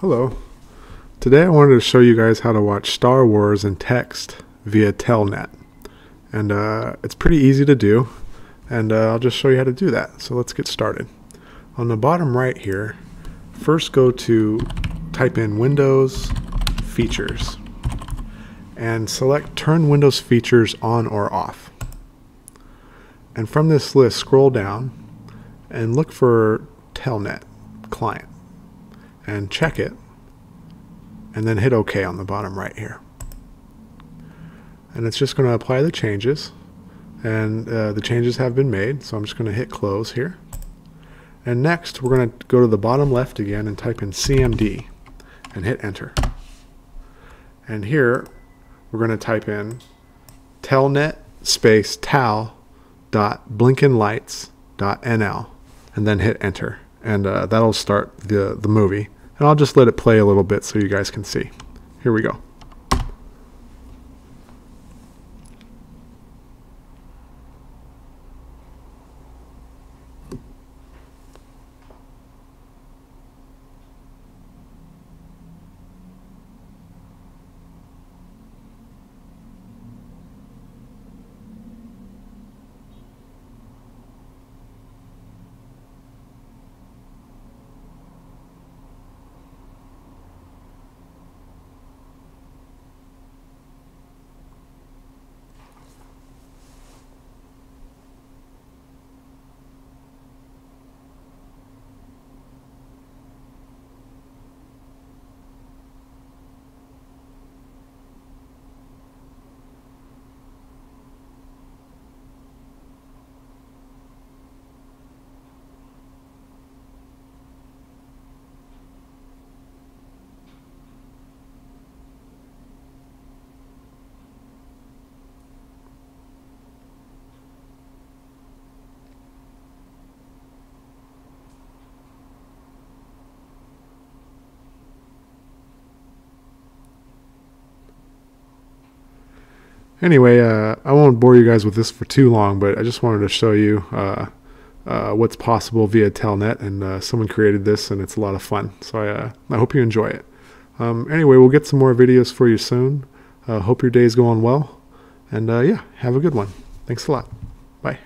Hello. Today I wanted to show you guys how to watch Star Wars in text via Telnet. And uh, it's pretty easy to do. And uh, I'll just show you how to do that. So let's get started. On the bottom right here, first go to type in Windows Features. And select Turn Windows Features on or off. And from this list, scroll down and look for Telnet client and check it and then hit OK on the bottom right here. And it's just going to apply the changes and uh, the changes have been made so I'm just going to hit close here. And next we're going to go to the bottom left again and type in CMD and hit enter. And here we're going to type in telnet space towel dot blinkenlights dot nl and then hit enter and uh, that'll start the the movie and I'll just let it play a little bit so you guys can see. Here we go. Anyway, uh, I won't bore you guys with this for too long, but I just wanted to show you uh, uh, what's possible via Telnet, and uh, someone created this, and it's a lot of fun. So I, uh, I hope you enjoy it. Um, anyway, we'll get some more videos for you soon. Uh, hope your day's going well, and yeah, have a good one. Thanks a lot. Bye.